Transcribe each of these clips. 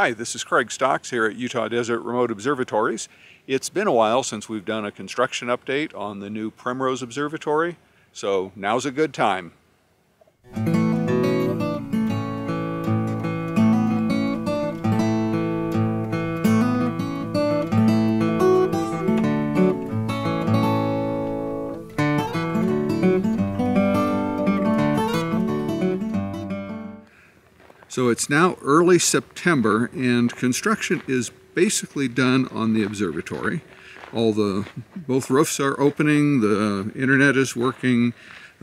Hi, this is Craig Stocks here at Utah Desert Remote Observatories. It's been a while since we've done a construction update on the new Primrose Observatory, so now's a good time. So it's now early September and construction is basically done on the observatory. All the, both roofs are opening, the internet is working.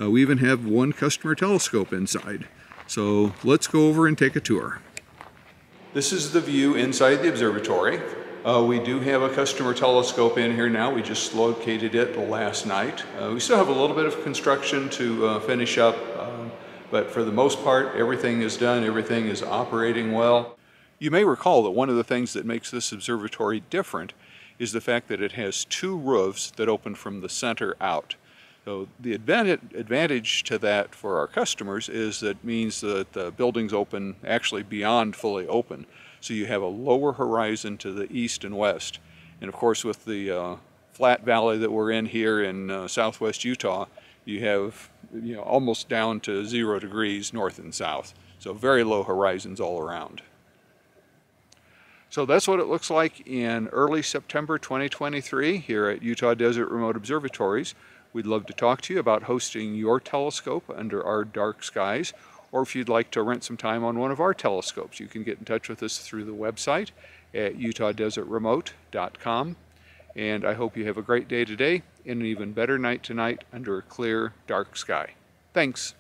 Uh, we even have one customer telescope inside. So let's go over and take a tour. This is the view inside the observatory. Uh, we do have a customer telescope in here now. We just located it last night. Uh, we still have a little bit of construction to uh, finish up but for the most part, everything is done, everything is operating well. You may recall that one of the things that makes this observatory different is the fact that it has two roofs that open from the center out. So the advantage to that for our customers is that means that the buildings open actually beyond fully open. So you have a lower horizon to the east and west. And of course with the uh, flat valley that we're in here in uh, southwest Utah, you have you know, almost down to zero degrees north and south. So very low horizons all around. So that's what it looks like in early September 2023 here at Utah Desert Remote Observatories. We'd love to talk to you about hosting your telescope under our dark skies, or if you'd like to rent some time on one of our telescopes, you can get in touch with us through the website at utahdesertremote.com. And I hope you have a great day today and an even better night tonight under a clear, dark sky. Thanks.